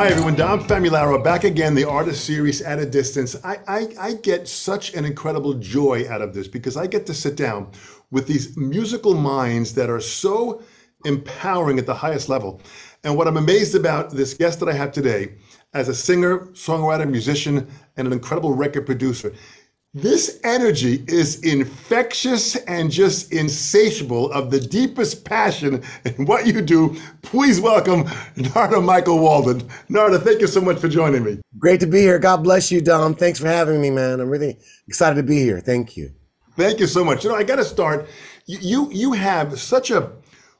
Hi everyone, Dom Famularo back again, the Artist Series at a Distance. I, I, I get such an incredible joy out of this because I get to sit down with these musical minds that are so empowering at the highest level. And what I'm amazed about this guest that I have today, as a singer, songwriter, musician, and an incredible record producer, this energy is infectious and just insatiable of the deepest passion in what you do. Please welcome Narada Michael Walden. Narda, thank you so much for joining me. Great to be here. God bless you, Dom. Thanks for having me, man. I'm really excited to be here. Thank you. Thank you so much. You know, I got to start. You you have such a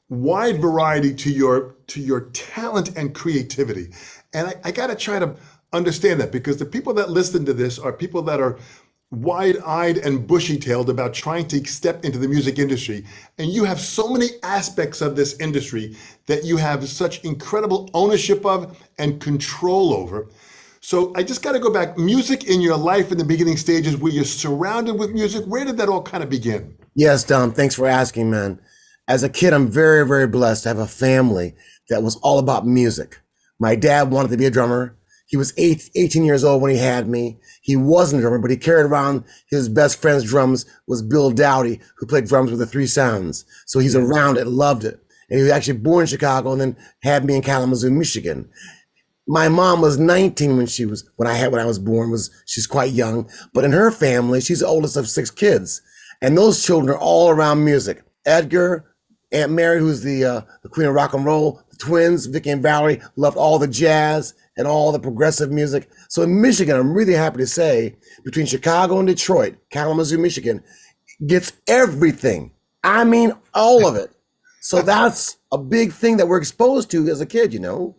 wide variety to your to your talent and creativity, and I, I got to try to understand that because the people that listen to this are people that are wide-eyed and bushy-tailed about trying to step into the music industry. And you have so many aspects of this industry that you have such incredible ownership of and control over. So i just got to go back. Music in your life in the beginning stages where you're surrounded with music where did that all kind of begin? Yes dom thanks for asking man. As a kid i'm very very blessed to have a family that was all about music. My dad wanted to be a drummer he was eight, 18 years old when he had me. He wasn't a drummer, but he carried around his best friend's drums was Bill Dowdy, who played drums with the Three Sounds. So he's around it, loved it. And he was actually born in Chicago and then had me in Kalamazoo, Michigan. My mom was 19 when she was, when I had, when I was born was, she's quite young, but in her family, she's the oldest of six kids. And those children are all around music. Edgar, Aunt Mary, who's the, uh, the queen of rock and roll, the twins, Vicky and Valerie, loved all the jazz and all the progressive music. So in Michigan, I'm really happy to say between Chicago and Detroit, Kalamazoo, Michigan gets everything. I mean, all of it. So that's a big thing that we're exposed to as a kid, you know.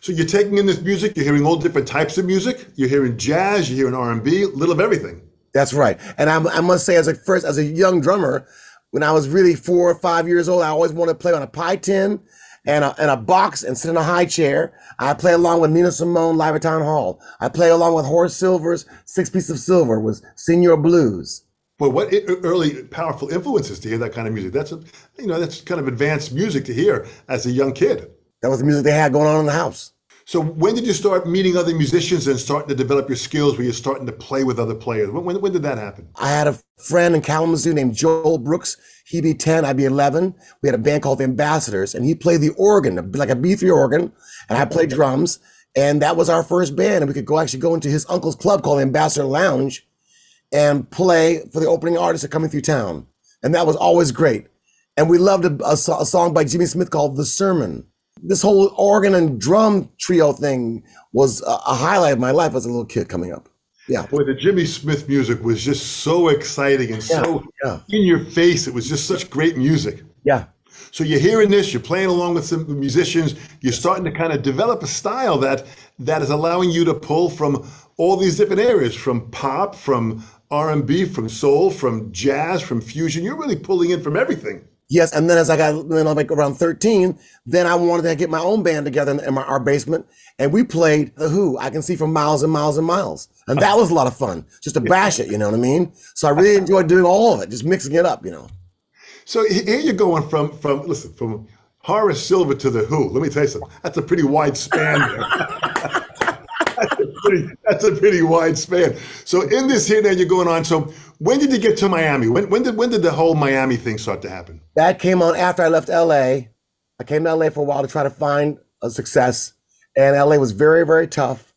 So you're taking in this music, you're hearing all different types of music. You're hearing jazz, you're hearing R&B, little of everything. That's right. And I, I must say, as a first, as a young drummer, when I was really four or five years old, I always wanted to play on a pie tin and a, and a box and sit in a high chair. I play along with Nina Simone live at Town Hall. I play along with Horace Silver's Six Piece of Silver was Señor Blues. Well, what early powerful influences to hear that kind of music? That's a, you know that's kind of advanced music to hear as a young kid. That was the music they had going on in the house. So when did you start meeting other musicians and starting to develop your skills where you're starting to play with other players? When, when, when did that happen? I had a friend in Kalamazoo named Joel Brooks. He'd be 10, I'd be 11. We had a band called the Ambassadors and he played the organ, like a B3 organ, and I played drums. And that was our first band. And we could go actually go into his uncle's club called Ambassador Lounge and play for the opening artists that coming through town. And that was always great. And we loved a, a, a song by Jimmy Smith called The Sermon this whole organ and drum trio thing was a, a highlight of my life as a little kid coming up. Yeah. Boy, the Jimmy Smith music was just so exciting and yeah, so yeah. in your face. It was just such great music. Yeah. So you're hearing this, you're playing along with some musicians, you're starting to kind of develop a style that that is allowing you to pull from all these different areas, from pop, from R&B, from soul, from jazz, from fusion. You're really pulling in from everything. Yes, and then as I got then I'm like around 13, then I wanted to get my own band together in, in my, our basement, and we played the Who. I can see for miles and miles and miles, and that was a lot of fun, just to bash it. You know what I mean? So I really enjoyed doing all of it, just mixing it up. You know. So here you're going from from listen from Horace Silver to the Who. Let me tell you something. That's a pretty wide span there. that's, a pretty, that's a pretty wide span. So in this here now you're going on. So when did you get to Miami? When, when did when did the whole Miami thing start to happen? That came on after I left LA. I came to LA for a while to try to find a success, and LA was very very tough.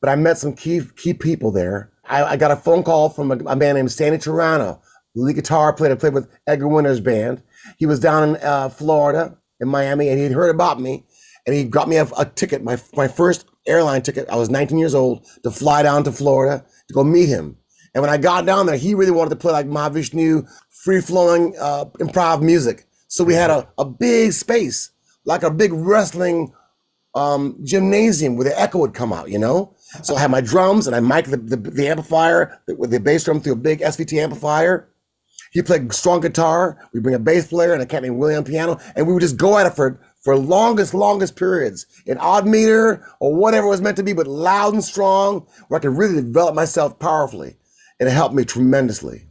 But I met some key key people there. I, I got a phone call from a, a man named Stanley Turano, lead guitar player, played with Edgar Winter's band. He was down in uh, Florida, in Miami, and he'd heard about me, and he got me a, a ticket, my my first airline ticket. I was 19 years old to fly down to Florida to go meet him. And when I got down there, he really wanted to play like Mahavishnu, free flowing uh, improv music. So we had a, a big space, like a big wrestling um, gymnasium where the echo would come out, you know? So I had my drums and I mic'd the, the, the amplifier with the bass drum through a big SVT amplifier. He played strong guitar. We bring a bass player and a cat named William piano, and we would just go at it for for longest, longest periods in odd meter or whatever it was meant to be, but loud and strong, where I could really develop myself powerfully. And it helped me tremendously.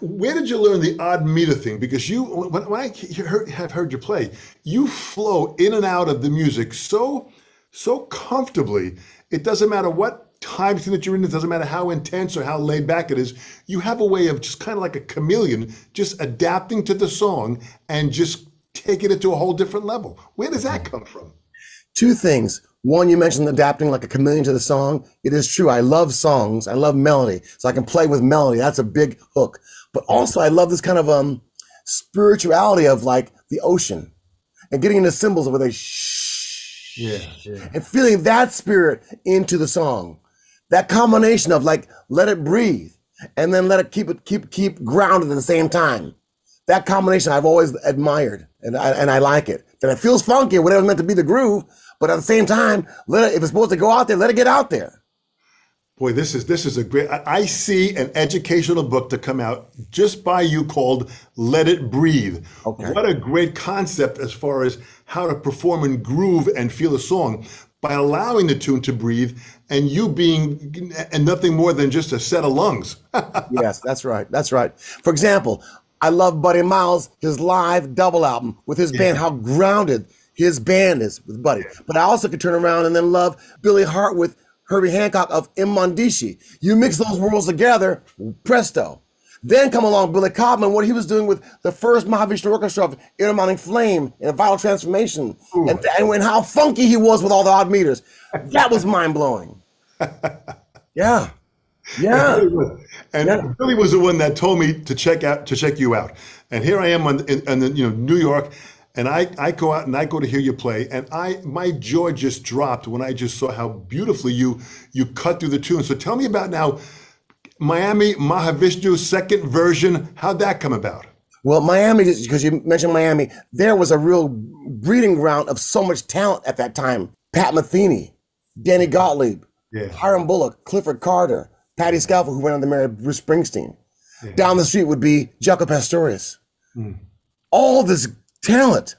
Where did you learn the odd meter thing? Because you, when, when I heard, have heard you play, you flow in and out of the music so so comfortably. It doesn't matter what time that you're in, it doesn't matter how intense or how laid back it is. You have a way of just kind of like a chameleon, just adapting to the song and just taking it to a whole different level. Where does that mm-hmm. come from? Two things. One, you mentioned adapting like a chameleon to the song. It is true. I love songs. I love melody. So I can play with melody. That's a big hook. But also I love this kind of um spirituality of like the ocean and getting into cymbals where they shh Yeah, yeah. and feeling that spirit into the song. That combination of like let it breathe and then let it keep it keep keep grounded at the same time. That combination I've always admired and I and I like it. That it feels funky, whatever's meant to be the groove, but at the same time, let it, if it's supposed to go out there, let it get out there. Boy, this is this is a great. I, see an educational book to come out just by you called "Let It Breathe." Okay. What a great concept as far as how to perform and groove and feel a song by allowing the tune to breathe and you being and nothing more than just a set of lungs. yes, that's right. That's right. For example, I love Buddy Miles, his live double album with his band, how grounded his band is with Buddy. But I also could turn around and then love Billy Hart with Herbie Hancock of Mwandishi. You mix those worlds together, presto. Then come along Billy Cobham, what he was doing with the first Mahavishnu Orchestra of Inner Mounting Flame and a Vital Transformation, and, and, and how funky he was with all the odd meters. That was mind blowing. Yeah. Yeah. And Yeah. Billy was the one that told me to check out to check you out. And here I am on in, in the, you know New York, and I I go out and I go to hear you play, and I my jaw just dropped when I just saw how beautifully you you cut through the tune. So tell me about now, Miami Mahavishnu second version. How'd that come about? Well, Miami, because you mentioned Miami, there was a real breeding ground of so much talent at that time. Pat Metheny, Danny Gottlieb, Yeah. Hiram Bullock, Clifford Carter, Patti Scialfa, who went on to marry Bruce Springsteen. Down the street would be Jaco Pastorius. Hmm. All this talent.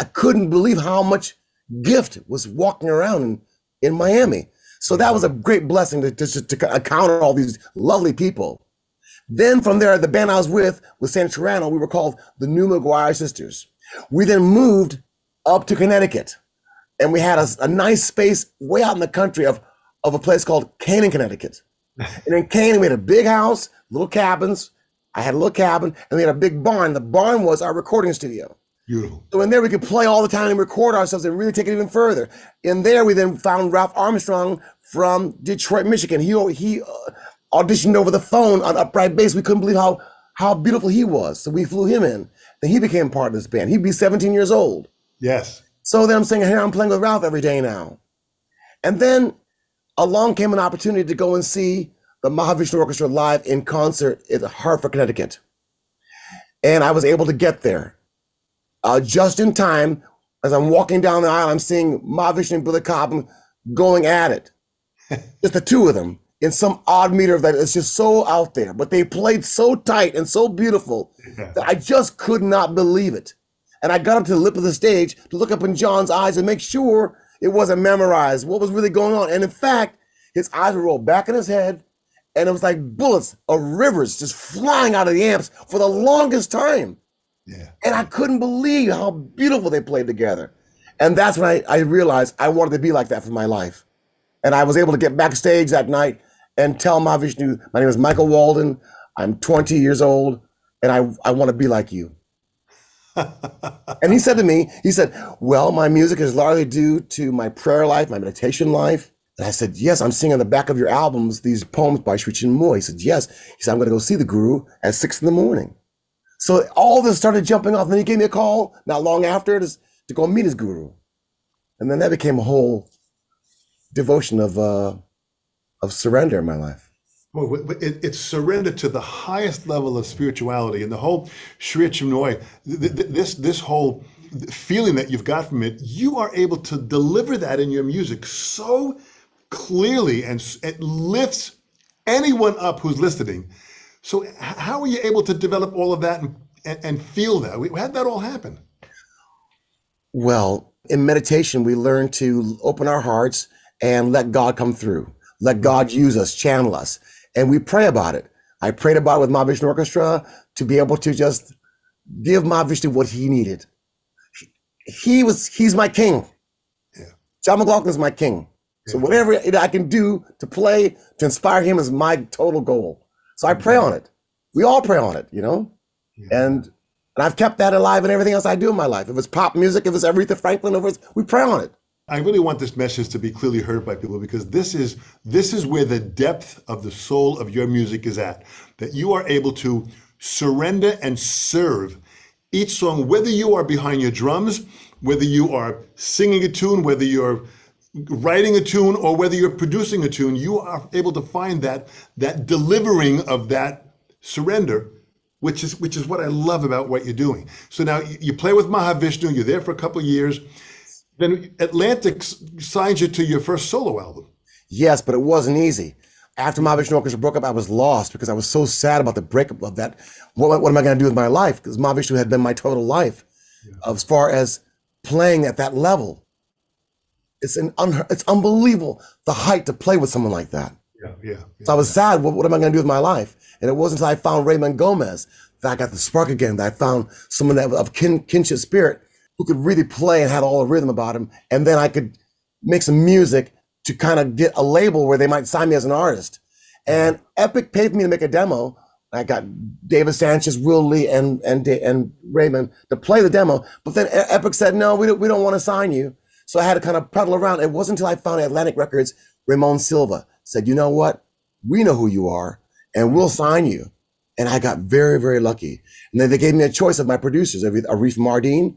I couldn't believe how much gift was walking around in, in Miami. So that was a great blessing to, to, to encounter all these lovely people. Then from there, the band I was with, with San Tirano, we were called the New McGuire Sisters. We then moved up to Connecticut and we had a, a nice space way out in the country of, of a place called Canaan, Connecticut. And in Canaan, we had a big house, little cabins. I had a little cabin and we had a big barn. The barn was our recording studio. Beautiful. So in there, we could play all the time and record ourselves and really take it even further. In there, we then found Ralph Armstrong from Detroit, Michigan. He he uh, auditioned over the phone on upright bass. We couldn't believe how how beautiful he was. So we flew him in. Then he became part of this band. He'd be 17 years old. Yes. So then I'm saying, here I'm playing with Ralph every day now. And then along came an opportunity to go and see the Mahavishnu Orchestra live in concert in Hartford, Connecticut. And I was able to get there uh, just in time. As I'm walking down the aisle, I'm seeing Mahavishnu and Billy Cobham going at it. just the two of them in some odd meter of that. It's just so out there. But they played so tight and so beautiful that I just could not believe it. And I got up to the lip of the stage to look up in John's eyes and make sure it wasn't memorized, what was really going on. And in fact, his eyes were rolled back in his head, and it was like bullets of rivers just flying out of the amps for the longest time. Yeah. And I couldn't believe how beautiful they played together. And that's when I, I realized I wanted to be like that for my life. And I was able to get backstage that night and tell Mahavishnu, my name is Michael Walden. I'm 20 years old, and I, I want to be like you. and he said to me, he said, Well, my music is largely due to my prayer life, my meditation life. And I said, Yes, I'm seeing on the back of your albums these poems by Sri Chinmoy. He said, Yes. He said, I'm going to go see the guru at six in the morning. So all this started jumping off. And then he gave me a call not long after to, to go meet his guru. And then that became a whole devotion of uh, of surrender in my life. Well, it, it's surrender to the highest level of spirituality, and the whole Sri Chinmoy, th- th- this this whole feeling that you've got from it, you are able to deliver that in your music so clearly, and it lifts anyone up who's listening. So, how are you able to develop all of that and, and, and feel that? We had that all happen. Well, in meditation, we learn to open our hearts and let God come through. Let God mm-hmm. use us, channel us. And we pray about it. I prayed about it with Mahavishnu Orchestra to be able to just give Mahavishnu what he needed. He was, he's my king. Yeah. John McLaughlin is my king. So whatever I can do to play to inspire him is my total goal. So I pray on it. We all pray on it, you know, and and I've kept that alive in everything else I do in my life. If it's pop music, if it's Aretha Franklin, if it's, we pray on it. I really want this message to be clearly heard by people because this is this is where the depth of the soul of your music is at. That you are able to surrender and serve each song, whether you are behind your drums, whether you are singing a tune, whether you're writing a tune, or whether you're producing a tune, you are able to find that that delivering of that surrender, which is which is what I love about what you're doing. So now you play with Mahavishnu, you're there for a couple of years. Then Atlantic signs you to your first solo album. Yes, but it wasn't easy. After Mahavishnu Orchestra broke up, I was lost because I was so sad about the breakup of that. What, what am I going to do with my life? Because Mahavishnu had been my total life as far as playing at that level. It's an un, it's unbelievable the height to play with someone like that. Yeah, yeah. So I was sad. What, what am I going to do with my life? And it wasn't until I found Raymond Gomez that I got the spark again. That I found someone that of kin, kinship spirit who could really play and had all the rhythm about him. And then I could make some music to kind of get a label where they might sign me as an artist. And Epic paid me to make a demo. I got David Sancious, Will Lee, and and and Raymond to play the demo. But then Epic said, "No, we don't, we don't want to sign you." So I had to kind of pedal around. It wasn't until I found Atlantic Records, Ramon Silva said, "You know what? We know who you are, and we'll sign you." And I got very, very lucky. And then they gave me a choice of my producers, Arif Mardin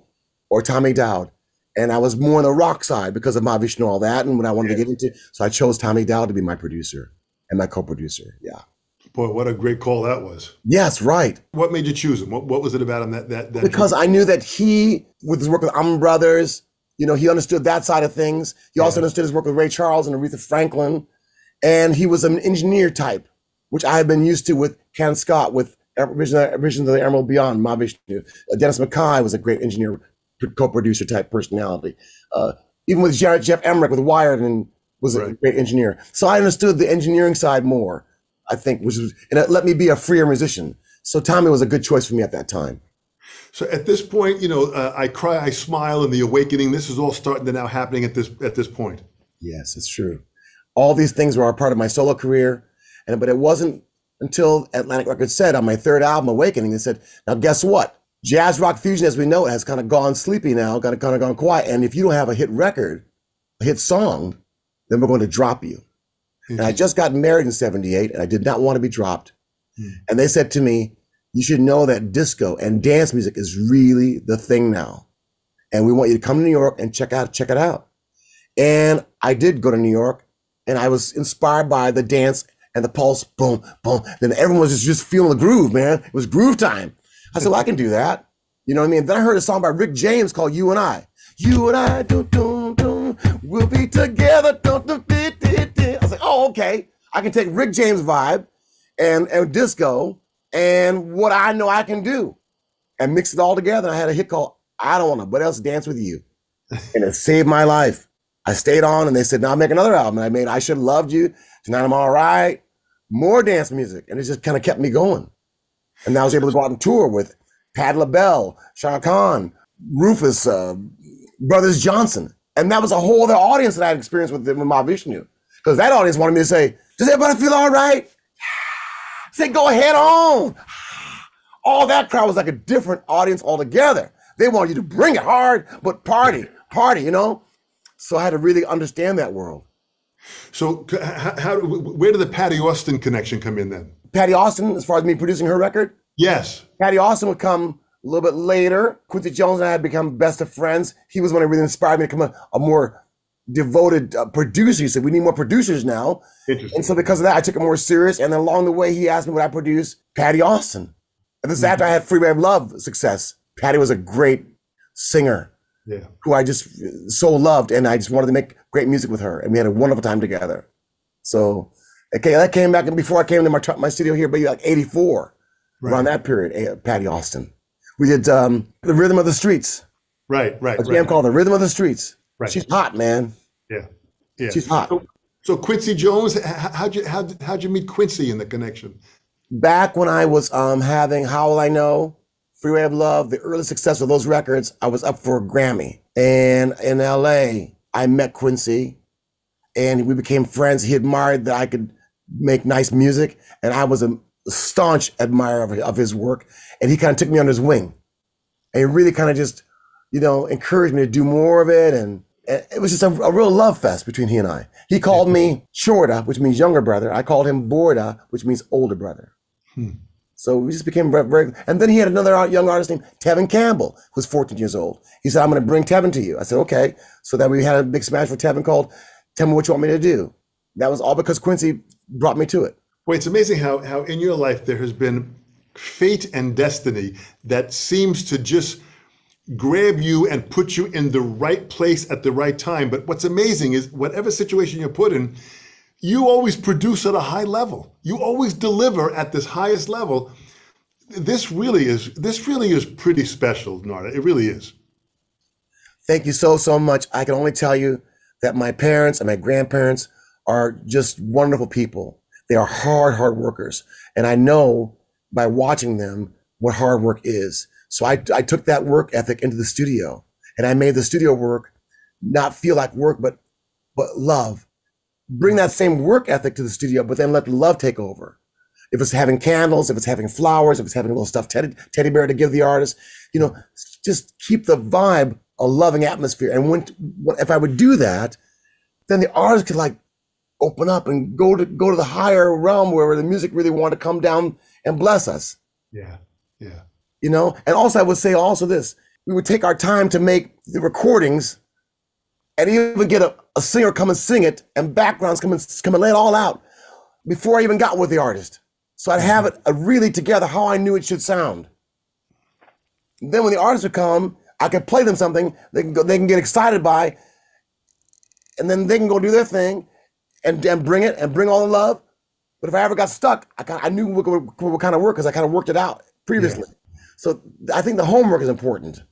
or Tommy Dowd. And I was more on the rock side because of Mahavishnu and all that, and what I wanted to get into. So I chose Tommy Dowd to be my producer and my co-producer. Yeah. Boy, what a great call that was. Yes, right. What made you choose him? What, what was it about him that that, that Because I knew that he, with his work with Allman Brothers, you know, he understood that side of things. He also understood his work with Ray Charles and Aretha Franklin. And he was an engineer type, which I had been used to with Ken Scott, with Vision, Vision of the Emerald Beyond, Mahavishnu. Uh, Dennis MacKay was a great engineer, co-producer type personality. Uh, even with Jared, Geoff Emerick with Wired and was a great engineer. So I understood the engineering side more, I think, which was, and it let me be a freer musician. So Tommy was a good choice for me at that time. So at this point, you know, uh, I cry, I smile, and the awakening. This is all starting to now happening at this at this point. Yes, it's true. All these things were a part of my solo career, and but it wasn't until Atlantic Records said on my third album, Awakening, they said, "Now guess what? Jazz rock fusion, as we know it, has kind of gone sleepy now, kind of kind of gone quiet. And if you don't have a hit record, a hit song, then we're going to drop you." And I just got married in '78, and I did not want to be dropped. Hmm. And they said to me, "You should know that disco and dance music is really the thing now, and we want you to come to New York and check out check it out." And I did go to New York and I was inspired by the dance and the pulse, boom, boom. Then everyone was just, just feeling the groove, man. It was groove time. I said, well, I can do that. You know what I mean? Then I heard a song by Rick James called You and I. You and I, do, do, do, we'll be together. Do, do, do, do, do. I was like, oh, okay. I can take Rick James vibe and, and disco and what I know I can do and mix it all together. I had a hit called I Don't Want Nobody Else to Dance With You. And it saved my life. I stayed on and they said, now make another album. And I made I Should Have Loved You. Tonight I'm All Right. More dance music. And it just kind of kept me going. And I was able to go out and tour with Pat LaBelle, Chaka Khan, Rufus, uh, Brothers Johnson. And that was a whole other audience that I had experienced with, with Mahavishnu. Because that audience wanted me to say, does everybody feel all right? Say, go ahead on. All that crowd was like a different audience altogether. They wanted you to bring it hard, but party, party, you know? So I had to really understand that world. So how, how where did the Patti Austin connection come in then? Patti Austin, as far as me producing her record, Yes. Patti Austin would come a little bit later. Quincy Jones and I had become best of friends. He was one that really inspired me to become a, a more devoted uh, producer. He said, We need more producers now. Interesting. And so because of that, I took it more serious. And then along the way, he asked me would I produce Patti Austin. And this is after I had Freeway of Love success. Patty was a great singer Yeah. who I just so loved, and I just wanted to make great music with her, and we had a wonderful time together. So, okay, that came back, and before I came to my my studio here, but like '84, Right. around that period, eh, Patti Austin. We did um, the Rhythm of the Streets, Right. Right. a jam right. called the Rhythm of the Streets. Right. She's hot, man. Yeah. Yeah. She's hot. So, so Quincy Jones, h- h- how'd you how'd, how'd you meet Quincy in the connection? Back when I was um, having How Will I Know, Freeway of Love, the early success of those records, I was up for a Grammy, and in LA, I met Quincy and we became friends. He admired that I could make nice music, and I was a staunch admirer of, of his work. And he kind of took me under his wing, and he really kind of just, you know, encouraged me to do more of it. And, and it was just a, a, real love fest between he and I. He called me Shorta, which means younger brother. I called him Borda, which means older brother. Hmm. So we just became very, and then he had another young artist named Tevin Campbell, who's 14 years old. He said, I'm going to bring Tevin to you. I said, okay. So then we had a big smash for Tevin called Tell Me What You Want Me to Do. That was all because Quincy brought me to it. Well, it's amazing how, how in your life there has been fate and destiny that seems to just grab you and put you in the right place at the right time. But what's amazing is whatever situation you're put in, you always produce at a high level. You always deliver at this highest level. This really is this really is pretty special, Narada. It really is. Thank you so so much. I can only tell you that my parents and my grandparents are just wonderful people. They are hard, hard workers. And I know by watching them what hard work is. So I, I took that work ethic into the studio and I made the studio work not feel like work, but, but love. Bring that same work ethic to the studio, but then let the love take over. If it's having candles, if it's having flowers, if it's having a little stuffed teddy, teddy bear to give the artist, you know, just keep the vibe a loving atmosphere. And when, if I would do that, then the artist could like open up and go to go to the higher realm where the music really wanted to come down and bless us. Yeah, yeah. You know, and also I would say also this: we would take our time to make the recordings, and even get a, a singer come and sing it, and backgrounds come and come and lay it all out before I even got with the artist. So I'd have it uh, really together how I knew it should sound. Then when the artist would come, I could play them something they can go, they can get excited by, and then they can go do their thing, and and bring it and bring all the love. But if I ever got stuck, I I knew what, what, what kind of work because I kind of worked it out previously. Yeah. So I think the homework is important.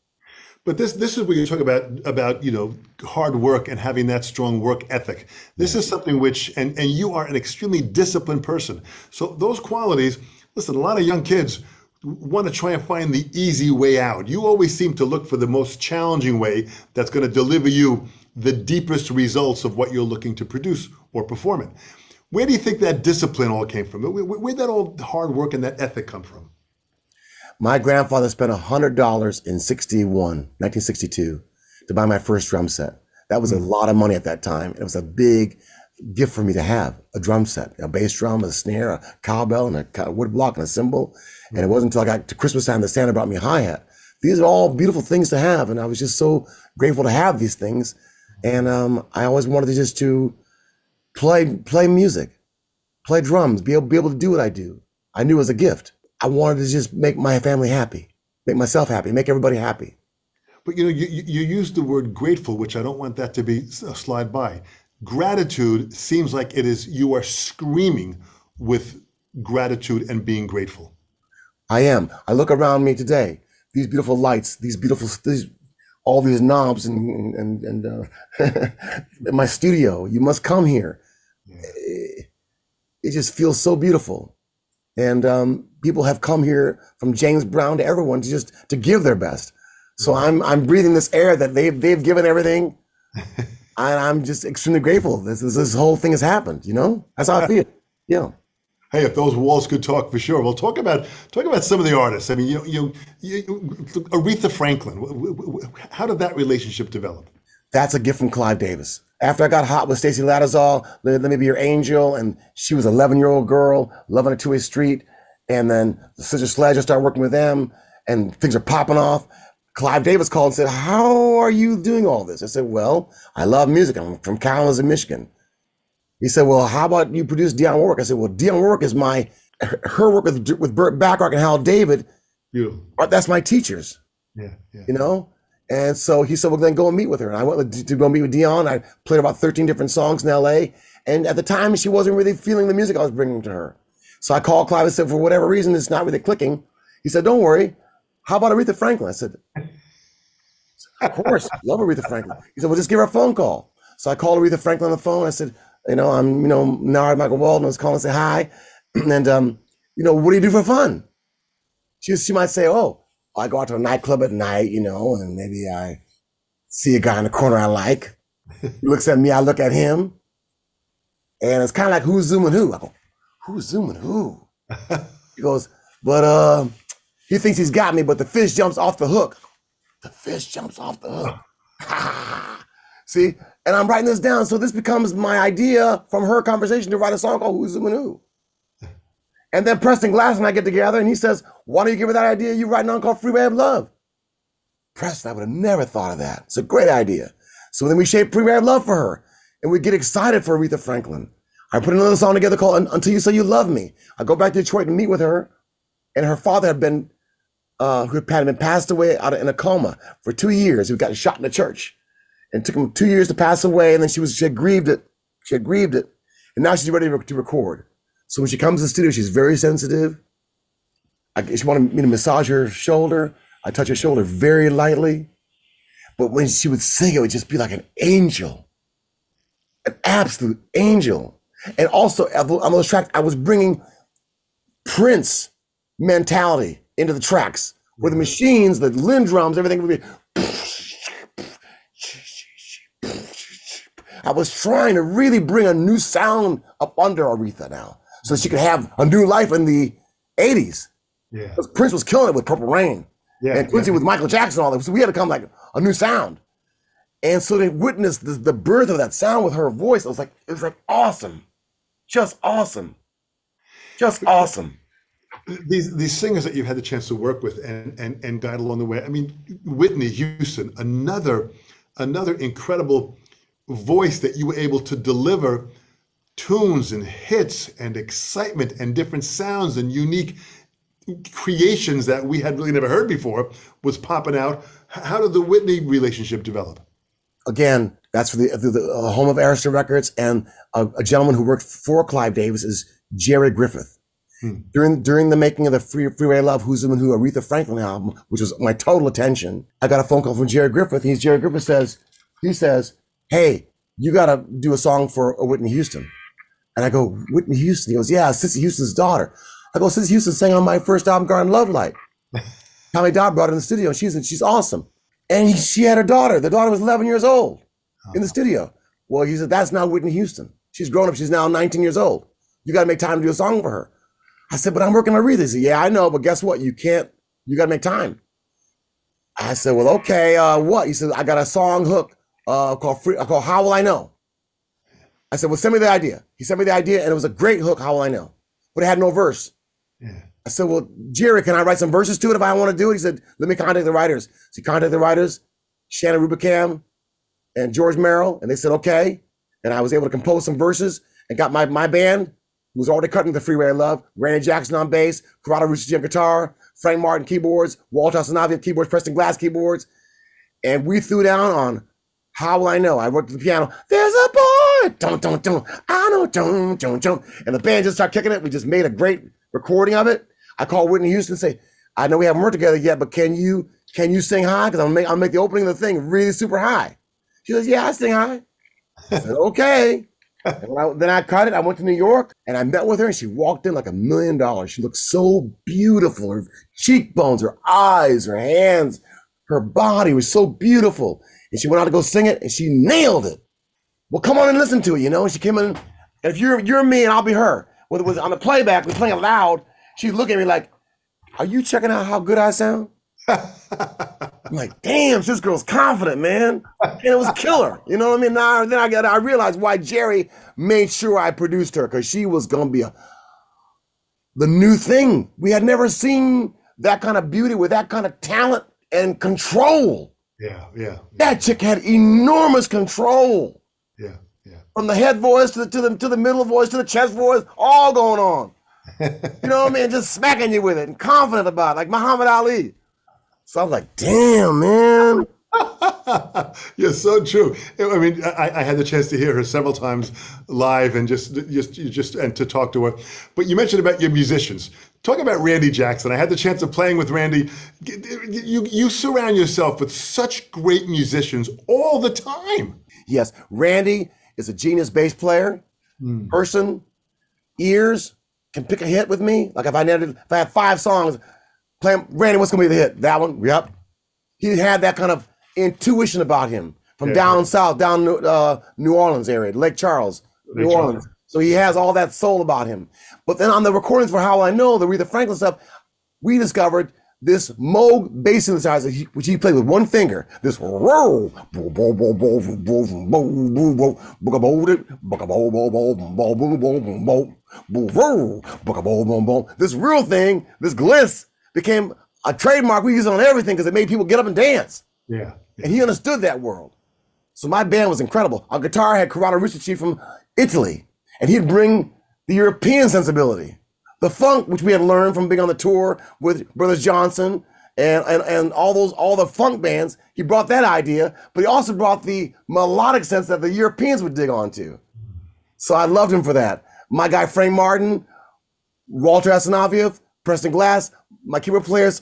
But this this is where you talk about about you know hard work and having that strong work ethic. This is something which and and you are an extremely disciplined person. So those qualities. Listen, a lot of young kids want to try and find the easy way out. You always seem to look for the most challenging way that's going to deliver you the deepest results of what you're looking to produce or perform it. Where do you think that discipline all came from? Where, where'd that all hard work and that ethic come from? My grandfather spent $100 in 61, 1962 to buy my first drum set. That was a hmm. lot of money at that time. It was a big gift for me to have a drum set, a bass drum, a snare, a cowbell, and a wood block and a cymbal. And it wasn't until I got to Christmas time that Santa brought me a hi hat. These are all beautiful things to have. And I was just so grateful to have these things and um, I always wanted to just to play play music, play drums, be able be able to do what I do. I knew it was a gift. I wanted to just make my family happy, make myself happy, make everybody happy. But you know, you, you use the word grateful, which I don't want that to be a slide by. Gratitude seems like it is you are screaming with gratitude and being grateful. I am. I look around me today. These beautiful lights, these beautiful these all these knobs and and and uh, my studio. You must come here. It, it, just feels so beautiful, and um, people have come here from James Brown to everyone to just to give their best. So I'm I'm breathing this air that they've they've given everything, and I'm just extremely grateful. This this, this whole thing has happened. You know, that's how I feel. Yeah hey, if those walls could talk for sure. Well, talk about talk about some of the artists. I mean, you you, you Aretha Franklin. How did that relationship develop? That's a gift from Clive Davis. After I got hot with Stacy Lattisaw, let, let me be your angel, and she was an 11 year old girl loving a two way street, and then Sister Sledge, I started working with them, and things are popping off. Clive Davis called and said, "How are you doing all this?" I said, "Well, I love music. I'm from Kalamazoo, Michigan." He said, "Well, how about you produce Dionne Warwick?" I said, "Well, Dionne Warwick is my her work with with Burt Bacharach and Hal David. You. That's my teachers. Yeah, yeah. You know." And so he said, "Well, then go and meet with her." And I went to go meet with Dionne. I played about 13 different songs in L.A. And at the time, she wasn't really feeling the music I was bringing to her. So I called Clive and said, "For whatever reason, it's not really clicking." He said, "Don't worry. How about Aretha Franklin?" I said, "Of course, love Aretha Franklin." He said, "Well, just give her a phone call." So I called Aretha Franklin on the phone. I said, you know, I'm, you know, Narada Michael Walden was calling to say hi. and, um, you know, what do you do for fun? She, she might say, oh, I go out to a nightclub at night, you know, and maybe I see a guy in the corner I like. he looks at me, I look at him, and it's kind of like who's zooming who? I go, who's zooming who? he goes, but uh, he thinks he's got me, but the fish jumps off the hook. The fish jumps off the hook. See, and I'm writing this down, so this becomes my idea from her conversation to write a song called "Who's Zooming Who." And then Preston Glass and I get together, and he says, "Why don't you give her that idea you writing on called Freeway of Love?" Preston, I would have never thought of that. It's a great idea. So then we shape Freeway of Love for her, and we get excited for Aretha Franklin. I put another song together called "Until You Say You Love Me." I go back to Detroit and meet with her, and her father had been, uh, who had been passed away out of, in a coma for two years. He got shot in the church, and took him two years to pass away. And then she was she had grieved it, she had grieved it, and now she's ready to record. So when she comes to the studio, she's very sensitive. I, she wanted me to massage her shoulder. I touch her shoulder very lightly. But when she would sing, it would just be like an angel, an absolute angel. And also on those tracks, I was bringing Prince mentality into the tracks where the mm-hmm. machines, the LinnDrums, everything would be. I was trying to really bring a new sound up under Aretha now so she could have a new life in the 80s. Yeah. Prince was killing it with Purple Rain. Yeah. And Quincy yeah. with Michael Jackson, all that. So we had to come like a new sound. And so they witnessed the, the birth of that sound with her voice. It was like, it was like awesome. Just awesome. Just awesome. These these singers that you've had the chance to work with and and and guide along the way. I mean, Whitney Houston, another another incredible voice that you were able to deliver tunes and hits and excitement and different sounds and unique creations that we had really never heard before was popping out. How did the Whitney relationship develop? Again, that's for the, the, the uh, home of Arista Records, and a, a, gentleman who worked for Clive Davis is Jerry Griffith. Hmm. During during the making of the Free, Freeway Love, Who's the Who, Aretha Franklin album, which was my total attention, I got a phone call from Jerry Griffith. He's Jerry Griffith says, he says, "Hey, you got to do a song for a Whitney Houston." And I go, Whitney Houston. He goes, Yeah, Cissy Houston's daughter. I go, Cissy Houston sang on my first album, Garden Love Light. Tommy Dowd brought her in the studio. She's she's awesome. And he, she had a daughter. The daughter was 11 years old in the studio. Well, he said, That's not Whitney Houston. She's grown up. She's now 19 years old. You got to make time to do a song for her. I said, But I'm working on Aretha. He said, Yeah, I know. But guess what? You can't, you got to make time. I said, Well, okay. Uh, what? He said, I got a song hook uh, called, Free, called How Will I Know? I said, well, send me the idea. He sent me the idea, and it was a great hook. How will I know? But it had no verse. Yeah. I said, well, Jerry, can I write some verses to it if I want to do it? He said, let me contact the writers. So he contacted the writers, Shannon Rubicam and George Merrill, and they said, okay. And I was able to compose some verses and got my, my band, who was already cutting the Freeway of Love, Randy Jackson on bass, Corrado Rustici on guitar, Frank Martin keyboards, Walter Afanasieff keyboards, Preston Glass keyboards. And we threw down on How Will I Know? I worked the piano. There's a don't, don't, don't, I know, don't, don't, don't. And the band just started kicking it. We just made a great recording of it. I called Whitney Houston and say, I know we haven't worked together yet, but can you can you sing high? Because I'm make I'll make the opening of the thing really super high. She says, Yeah, I sing high. I said, Okay. I, then I cut it. I went to New York and I met with her, and she walked in like a million dollars. She looked so beautiful. Her cheekbones, her eyes, her hands, her body was so beautiful. And she went out to go sing it, and she nailed it. Well, come on and listen to it, you know. And she came in. And if you're you're me, and I'll be her. Whether it was on the playback, we're playing loud. She'd look at me like, "Are you checking out how good I sound?" I'm like, "Damn, this girl's confident, man." And it was killer. You know what I mean? Now then I got I realized why Jerry made sure I produced her because she was gonna be a the new thing. We had never seen that kind of beauty with that kind of talent and control. Yeah, yeah. That chick had enormous control. Yeah, yeah. From the head voice to the to the to the middle voice to the chest voice, all going on. you know what I mean? Just smacking you with it and confident about it, like Muhammad Ali. So I was like, damn, man. You're so true. I mean, I, I, had the chance to hear her several times live and just, just, just, and to talk to her. But you mentioned about your musicians. Talk about Randy Jackson. I had the chance of playing with Randy. You, you surround yourself with such great musicians all the time. Yes, Randy is a genius bass player, mm. person, ears, can pick a hit with me. Like if I needed, if I had five songs, play Randy, what's gonna be the hit? That one? Yep. He had that kind of intuition about him. from Yeah. down south, down New- uh, New Orleans area, Lake Charles, New Lake Charles. Orleans. So he has all that soul about him. But then on the recordings for How I Know, the Aretha Franklin stuff, we discovered this Moog bass synthesizer, which he played with one finger, this this real thing, this gliss became a trademark we used on everything because it made people get up and dance. Yeah. And he understood that world. So my band was incredible. Our guitar had Corrado Rustici from Italy, and he'd bring the European sensibility the funk, which we had learned from being on the tour with Brothers Johnson and, and, and all those all the funk bands. He brought that idea, but he also brought the melodic sense that the Europeans would dig onto. So I loved him for that. My guy Frank Martin, Walter Afanasieff, Preston Glass, my keyboard players,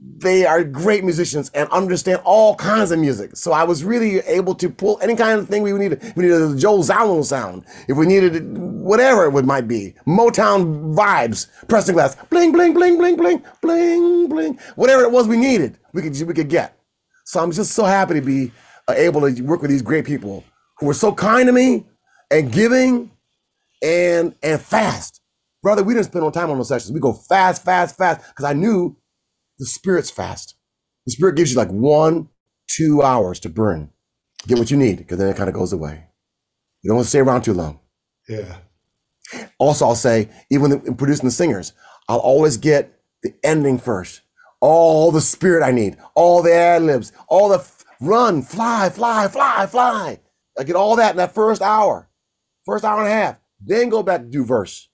they are great musicians and understand all kinds of music. So I was really able to pull any kind of thing we needed. We needed a Joe Zawinul sound. If we needed whatever it would might be, Motown vibes, Preston Glass, bling bling bling bling bling bling bling, whatever it was we needed, we could we could get. So I'm just so happy to be uh, able to work with these great people who were so kind to me and giving and and fast. Brother, we didn't spend no time on those sessions. We go fast, fast, fast, because I knew the spirit's fast. The spirit gives you like one, two hours to burn. Get what you need, because then it kind of goes away. You don't want to stay around too long. Yeah. Also, I'll say, even in producing the singers, I'll always get the ending first. All the spirit I need, all the ad libs, all the f- run, fly, fly, fly, fly. I get all that in that first hour, first hour and a half. Then go back to do verse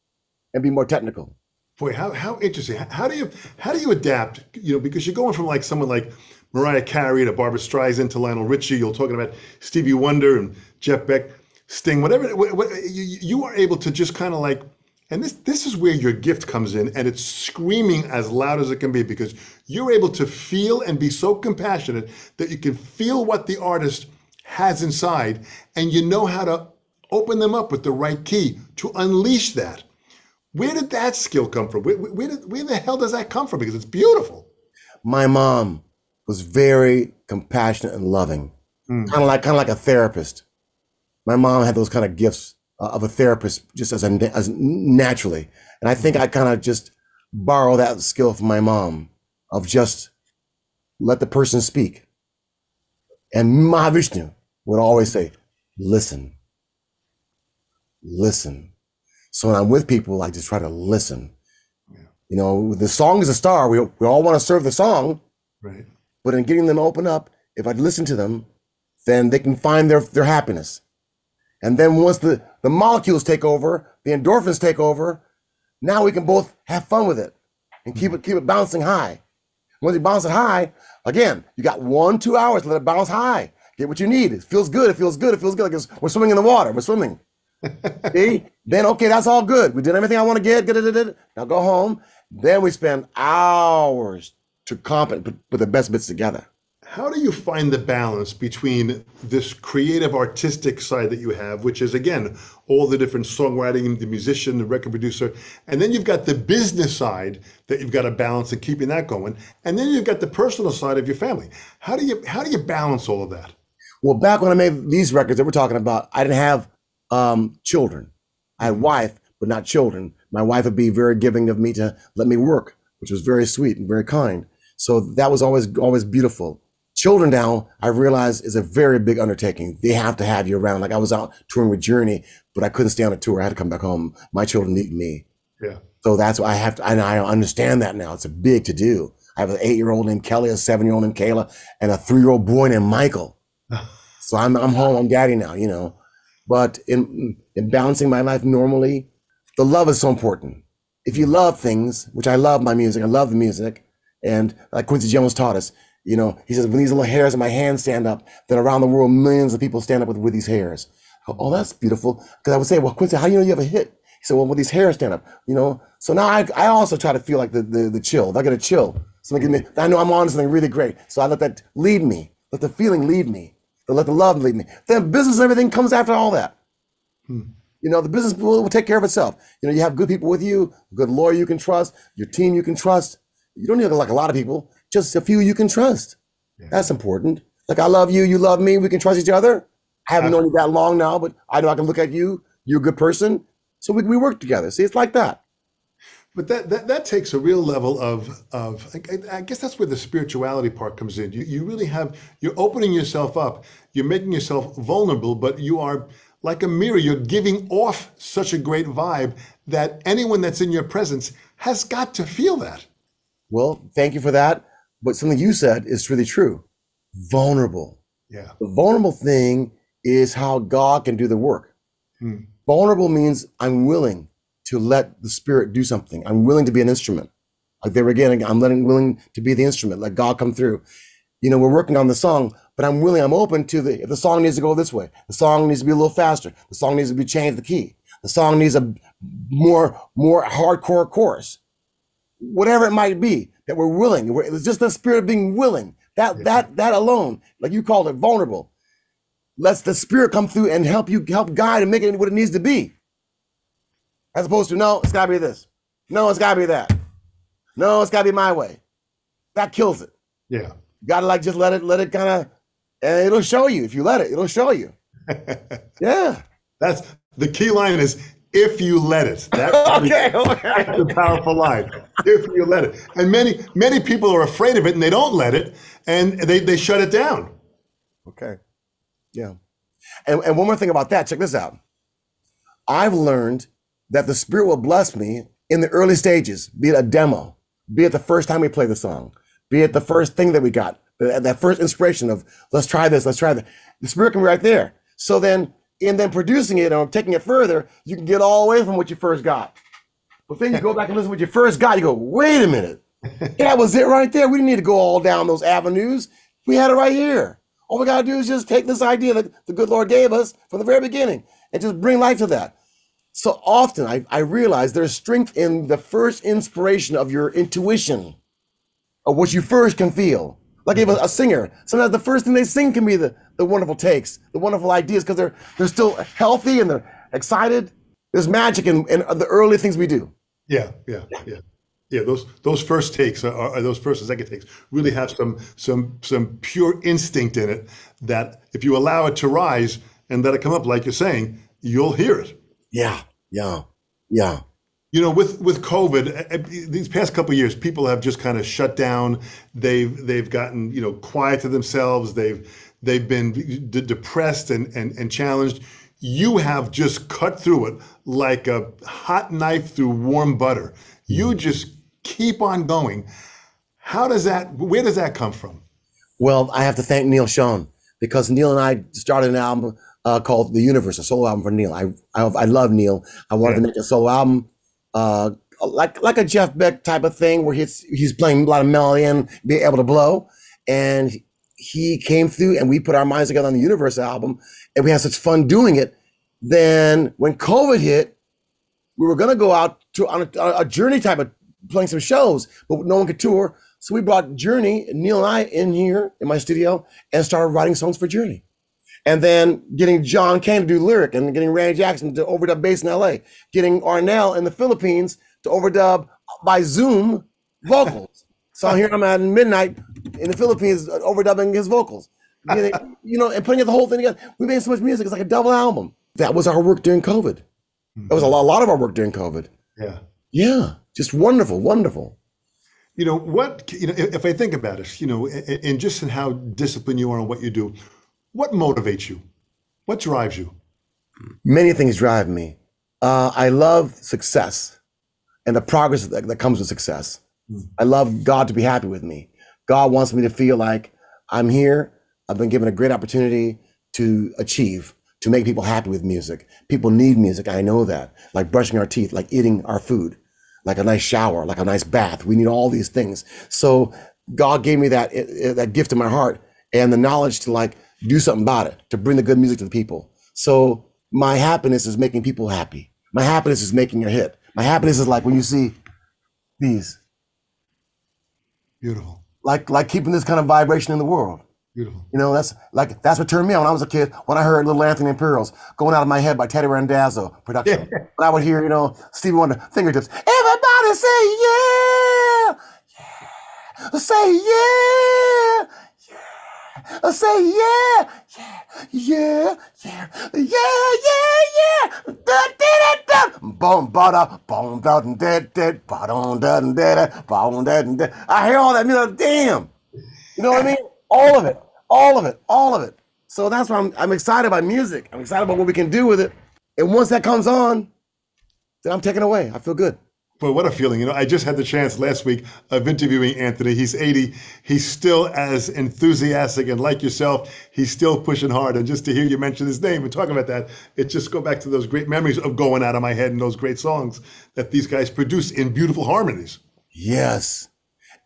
and be more technical. Boy, how, how interesting. How, do you how do you adapt? You know, because you're going from like someone like Mariah Carey to Barbra Streisand to Lionel Richie. You're talking about Stevie Wonder and Jeff Beck, Sting, whatever. What, what, you, you are able to just kind of like, and this this is where your gift comes in, and it's screaming as loud as it can be because you're able to feel and be so compassionate that you can feel what the artist has inside, and you know how to open them up with the right key to unleash that. Where did that skill come from? Where, where, did, where the hell does that come from? Because it's beautiful. my mom was very compassionate and loving, kind of like kind of like a therapist. My mom had those kind of gifts uh, of a therapist, just as a, as naturally, and I think I kind of just borrow that skill from my mom of just let the person speak. And Mahavishnu would always say, "Listen, listen." So when I'm with people, I just try to listen. You know, the song is a star. We, we all want to serve the song, Right. but in getting them open up, if I listen to them, then they can find their, their happiness. And then once the, the molecules take over, the endorphins take over, now we can both have fun with it and keep mm-hmm. it keep it bouncing high. Once you bounce it high, again, you got one, two hours, let it bounce high. Get what you need. It feels good, it feels good, it feels good. Like we're swimming in the water, we're swimming. See? Then okay, that's all good. We did everything I want to get. Now go home. Then we spend hours to comp it, put, put the best bits together. How do you find the balance between this creative artistic side that you have, which is again all the different songwriting, the musician, the record producer, and then you've got the business side that you've got to balance and keeping that going, and then you've got the personal side of your family. How do you how do you balance all of that? Well, back when I made these records that we're talking about, I didn't have um, children. I had wife, but not children. My wife would be very giving of me to let me work, which was very sweet and very kind. So that was always always beautiful. Children now, I realize, is a very big undertaking. They have to have you around. Like I was out touring with Journey, but I couldn't stay on a tour. I had to come back home. My children need me. Yeah. So that's why I have to, and I understand that now. It's a big to do. I have an eight year old named Kelly, a seven year old named Kayla, and a three year old boy named Michael. so I'm, I'm home, I'm daddy now, you know. But in, in balancing my life normally, the love is so important. If you love things, which I love my music, I love the music, and like Quincy Jones taught us, you know, he says, when these little hairs in my hand stand up, then around the world, millions of people stand up with, with these hairs. Oh, that's beautiful. Because I would say, well, Quincy, how do you know you have a hit? He said, well, with these hairs stand up, you know. So now I, I also try to feel like the, the, the chill. I get a chill, something give me, I know I'm on something really great. So I let that lead me, let the feeling lead me, to let the love lead me. Then business and everything comes after all that. Hmm. You know, the business will, will take care of itself. You know, you have good people with you, a good lawyer you can trust, your team you can trust. You don't need like a lot of people, just a few you can trust. That's important. Like I love you, you love me. We can trust each other. I haven't known you that long now, but I know I can look at you. You're a good person, so we, we work together. See, it's like that. But that, that that takes a real level of of I, I guess that's where the spirituality part comes in. You you really have you're opening yourself up. You're making yourself vulnerable, but you are like a mirror. You're giving off such a great vibe that anyone that's in your presence has got to feel that. Well, thank you for that. But something you said is really true. Vulnerable. Yeah. The vulnerable thing is how God can do the work. Hmm. Vulnerable means I'm willing to let the spirit do something. I'm willing to be an instrument. Like there again, I'm letting willing to be the instrument, let God come through. You know, we're working on the song, but I'm willing, I'm open to the if the song needs to go this way, the song needs to be a little faster, the song needs to be changed the key, the song needs a more more hardcore chorus. Whatever it might be, that we're willing. We're, it's just the spirit of being willing. That that that alone, like you called it, vulnerable, Let's the spirit come through and help you help guide and make it what it needs to be. As opposed to, no, it's gotta be this. No, it's gotta be that. No, it's gotta be my way. That kills it. Yeah. You gotta like just let it, let it kind of, and it'll show you. If you let it, it'll show you. Yeah. That's the key line is if you let it. That Okay. Okay. That's a powerful line. If you let it. And many, many people are afraid of it and they don't let it and they, they shut it down. Okay. Yeah. And, and one more thing about that, check this out. I've learned that the Spirit will bless me in the early stages, be it a demo, be it the first time we play the song, be it the first thing that we got, that first inspiration of let's try this, let's try that. The Spirit can be right there. So then, in then producing it or taking it further, you can get all the way from what you first got. But then you go back and listen to what you first got, you go, wait a minute. That was it right there. We didn't need to go all down those avenues. We had it right here. All we got to do is just take this idea that the good Lord gave us from the very beginning and just bring life to that. So often I, I realize there's strength in the first inspiration of your intuition, of what you first can feel. Like if a, a singer, sometimes the first thing they sing can be the, the wonderful takes, the wonderful ideas, because they're they're still healthy and they're excited. There's magic in, in the early things we do. Yeah, yeah, yeah. Yeah, those those first takes are, are those first and second takes really have some some some pure instinct in it that if you allow it to rise and let it come up like you're saying, you'll hear it. Yeah, yeah, yeah. You know, with with COVID, these past couple of years, people have just kind of shut down. They've they've gotten you know quiet to themselves. They've they've been de- depressed and, and and challenged. You have just cut through it like a hot knife through warm butter. You mm. just keep on going. How does that? Where does that come from? Well, I have to thank Neal Schon because Neal and I started an album uh, called The Universe, a solo album for Neal. I I, I love Neal. I wanted Yeah. to make a solo album, uh, like like a Jeff Beck type of thing, where he's he's playing a lot of melody and be able to blow. And he came through, and we put our minds together on the Universe album, and we had such fun doing it. Then when COVID hit, we were gonna go out to on a, a journey type of playing some shows, but no one could tour. So we brought Journey, Neal and I, in here in my studio and started writing songs for Journey. And then getting John Cain to do lyric and getting Randy Jackson to overdub bass in LA, getting Arnel in the Philippines to overdub by Zoom vocals. so here I'm at midnight in the Philippines uh, overdubbing his vocals. Getting- you know, and putting the whole thing together. We made so much music, it's like a double album. That was our work during COVID. That was a lot, a lot of our work during COVID. Yeah. Yeah, just wonderful, wonderful. You know what? You know, if, if I think about it, you know, and, and just in how disciplined you are on what you do, what motivates you? What drives you? Many things drive me. Uh, I love success and the progress that, that comes with success. I love God to be happy with me. God wants me to feel like I'm here. I've been given a great opportunity to achieve, to make people happy with music. People need music. I know that. Like brushing our teeth, like eating our food, like a nice shower, like a nice bath. We need all these things. So God gave me that eh, that gift in my heart and the knowledge to like do something about it, to bring the good music to the people. So my happiness is making people happy. My happiness is making a hit. My happiness is like when you see these, Beautiful. like like keeping this kind of vibration in the world. Beautiful. You know, that's like that's what turned me on when I was a kid. When I heard Little Anthony Imperials going out of my head by Teddy Randazzo production. when I would hear, you know, Stevie Wonder fingertips. Everybody say yeah, yeah, say yeah, yeah. I say yeah, yeah, yeah, yeah, yeah, yeah, yeah. Da, da, da, da. Boom, ba da, boom, da, da, da, ba, da, da, da, da, da, da. I hear all that music. Damn, you know what I mean? All of it, all of it, all of it. So that's why I'm, I'm excited about music. I'm excited about what we can do with it. And once that comes on, then I'm taken away. I feel good. Boy, what a feeling. You know, I just had the chance last week of interviewing Anthony. He's 80. He's still as enthusiastic and like yourself, he's still pushing hard. And just to hear you mention his name and talk about that, it just go back to those great memories of going out of my head and those great songs that these guys produce in beautiful harmonies. Yes.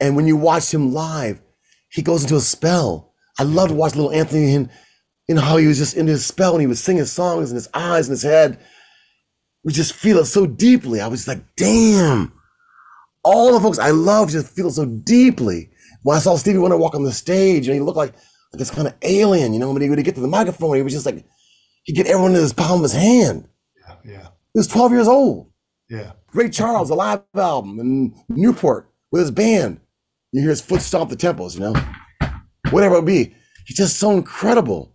And when you watch him live, he goes into a spell. I love to watch little Anthony and you know how he was just in his spell and he was singing songs and his eyes and his head we just feel it so deeply. I was like, damn. All the folks I love just feel it so deeply. When I saw Stevie Wonder walk on the stage and he looked like, like this kind of alien, you know, when he would get to the microphone, he was just like, he'd get everyone in his palm of his hand. Yeah, yeah. He was 12 years old. Yeah. Ray Charles, a live album in Newport with his band. You hear his foot stomp the temples, you know? Whatever it be. He's just so incredible.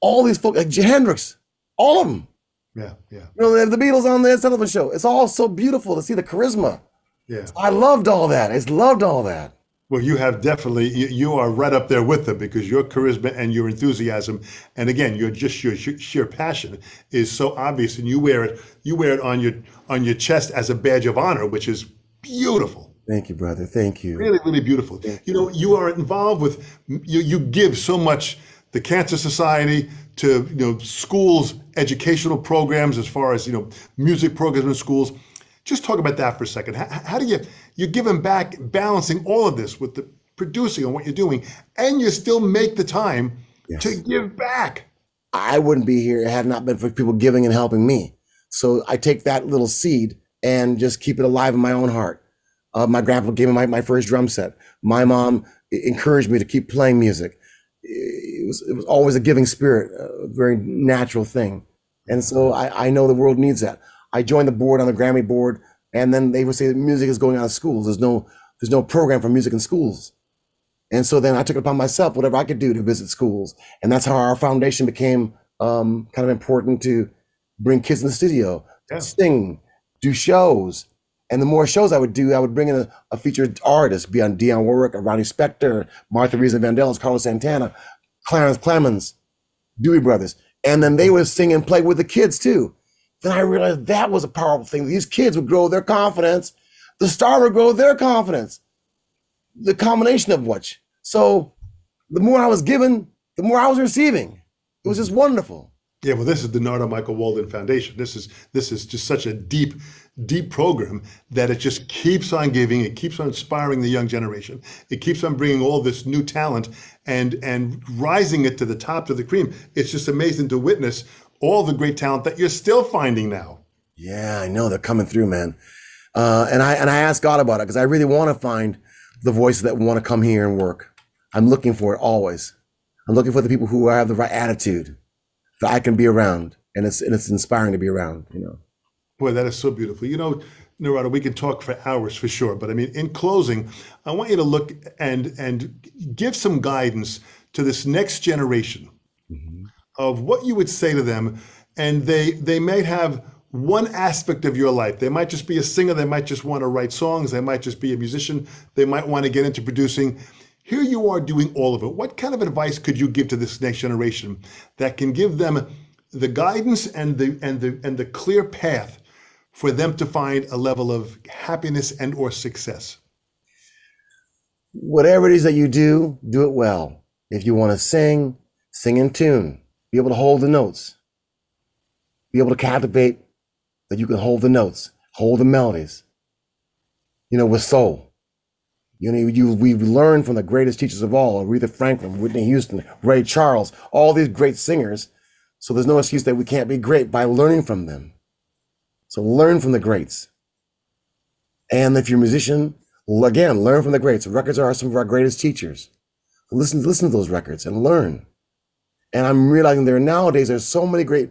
All these folks, like Hendrix, all of them. Yeah, yeah. You know, they have the Beatles on their Sullivan show. It's all so beautiful to see the charisma. Yeah. I loved all that. I loved all that. Well, you have definitely you, you are right up there with them because your charisma and your enthusiasm, and again, your just your sheer passion is so obvious, and you wear it you wear it on your on your chest as a badge of honor, which is beautiful. Thank you, brother. Thank you. Really, really beautiful. You know, you are involved with you. You give so much. The Cancer Society to you know schools, educational programs as far as you know music programs in schools. Just talk about that for a second. How, how do you you're giving back, balancing all of this with the producing and what you're doing, and you still make the time yes. to give back. I wouldn't be here had not been for people giving and helping me. So I take that little seed and just keep it alive in my own heart. Uh, my grandpa gave me my, my first drum set. My mom encouraged me to keep playing music it was it was always a giving spirit, a very natural thing. And so I, I know the world needs that. I joined the board on the Grammy board, and then they would say that music is going out of schools. There's no there's no program for music in schools. And so then I took it upon myself, whatever I could do to visit schools. And that's how our foundation became um, kind of important to bring kids in the studio, yeah. sing, do shows, and the more shows I would do, I would bring in a, a featured artist, be on Dionne Warwick, or Ronnie Spector, Martha Reeves and Vandellas, Carlos Santana, Clarence Clemons, Doobie Brothers. And then they would sing and play with the kids too. Then I realized that was a powerful thing. These kids would grow their confidence. The star would grow their confidence. The combination of which. So the more I was given, the more I was receiving. It was just wonderful. Yeah, well, this is the Narada Michael Walden Foundation. This is this is just such a deep, deep program that it just keeps on giving. It keeps on inspiring the young generation. It keeps on bringing all this new talent and and rising it to the top to the cream. It's just amazing to witness all the great talent that you're still finding now. Yeah, I know they're coming through, man. Uh, and I and I asked God about it because I really want to find the voices that want to come here and work. I'm looking for it always. I'm looking for the people who have the right attitude that I can be around, and it's and it's inspiring to be around. You know. Boy, that is so beautiful. You know, Narada, we can talk for hours for sure, but I mean, in closing, I want you to look and and give some guidance to this next generation mm-hmm. of what you would say to them, and they they may have one aspect of your life. They might just be a singer. They might just want to write songs. They might just be a musician. They might want to get into producing. Here you are doing all of it. What kind of advice could you give to this next generation that can give them the guidance and the and the and the clear path for them to find a level of happiness and or success? Whatever it is that you do, do it well. If you want to sing, sing in tune. Be able to hold the notes. Be able to captivate that you can hold the notes, hold the melodies. You know, with soul. You know, you, we've learned from the greatest teachers of all, Aretha Franklin, Whitney Houston, Ray Charles, all these great singers. So there's no excuse that we can't be great by learning from them. So learn from the greats. And if you're a musician, again, learn from the greats. Records are some of our greatest teachers. Listen, listen to those records and learn. And I'm realizing there nowadays there's so many great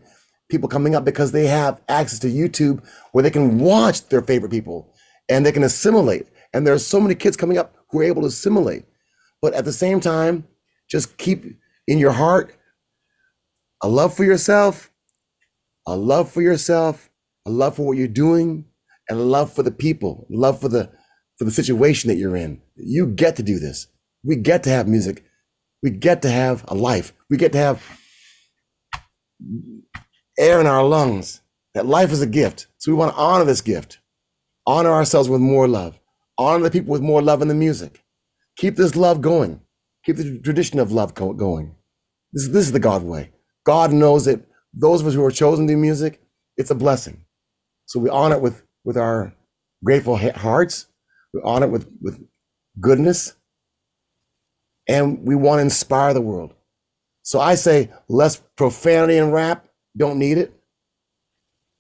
people coming up because they have access to YouTube where they can watch their favorite people and they can assimilate and there's so many kids coming up who are able to assimilate. But at the same time, just keep in your heart a love for yourself, a love for yourself, a love for what you're doing, and a love for the people, love for the for the situation that you're in. You get to do this. We get to have music. We get to have a life. We get to have air in our lungs. That life is a gift. So we want to honor this gift. Honor ourselves with more love. Honor the people with more love in the music. Keep this love going. Keep the tradition of love going. This, this is the God way. God knows that those of us who are chosen to do music, it's a blessing. So we honor it with, with our grateful hearts. We honor it with, with goodness. And we want to inspire the world. So I say less profanity in rap. Don't need it.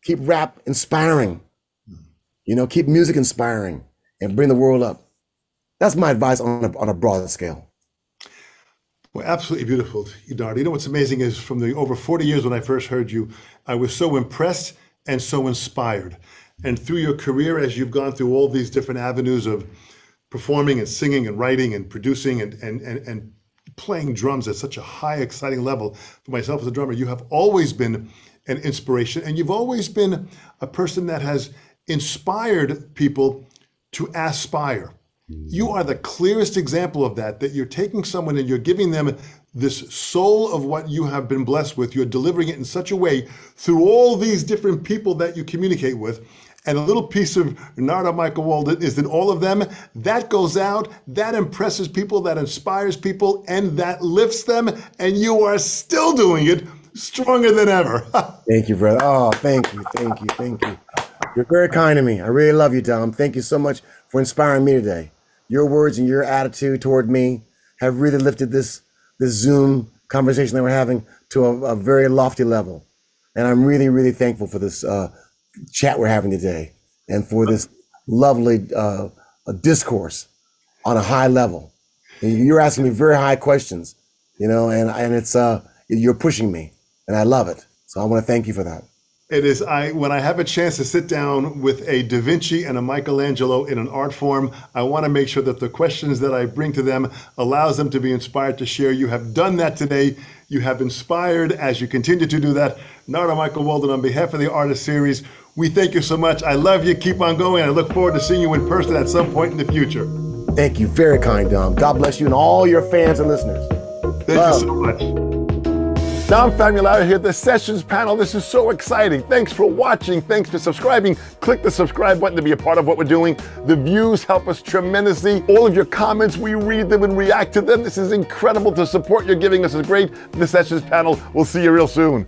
Keep rap inspiring. You know, keep music inspiring and bring the world up. That's my advice on a, on a broad scale. Well, absolutely beautiful, Edardo. You know what's amazing is from the over 40 years when I first heard you, I was so impressed and so inspired. And through your career, as you've gone through all these different avenues of performing and singing and writing and producing and, and, and, and playing drums at such a high, exciting level, for myself as a drummer, you have always been an inspiration. And you've always been a person that has inspired people to aspire. You are the clearest example of that, that you're taking someone and you're giving them this soul of what you have been blessed with. You're delivering it in such a way through all these different people that you communicate with. And a little piece of Narada Michael Walden is in all of them. That goes out, that impresses people, that inspires people, and that lifts them. And you are still doing it stronger than ever. thank you, brother. Oh, thank you, thank you, thank you. You're very kind to me. I really love you, Dom. Thank you so much for inspiring me today your words and your attitude toward me have really lifted this this Zoom conversation that we're having to a, a very lofty level. And I'm really, really thankful for this uh, chat we're having today and for this lovely uh, discourse on a high level. And you're asking me very high questions, you know, and, and it's uh, you're pushing me, and I love it. So I want to thank you for that. It is I when I have a chance to sit down with a Da Vinci and a Michelangelo in an art form, I want to make sure that the questions that I bring to them allows them to be inspired to share. You have done that today. You have inspired as you continue to do that. Narada Michael Walden, on behalf of the Artist Series, we thank you so much. I love you. Keep on going. I look forward to seeing you in person at some point in the future. Thank you. Very kind, Dom. God bless you and all your fans and listeners. Thank love. you so much. Dom Famularo here, the Sessions panel. This is so exciting. Thanks for watching. Thanks for subscribing. Click the subscribe button to be a part of what we're doing. The views help us tremendously. All of your comments, we read them and react to them. This is incredible. The support you're giving us is great. The Sessions panel. We'll see you real soon.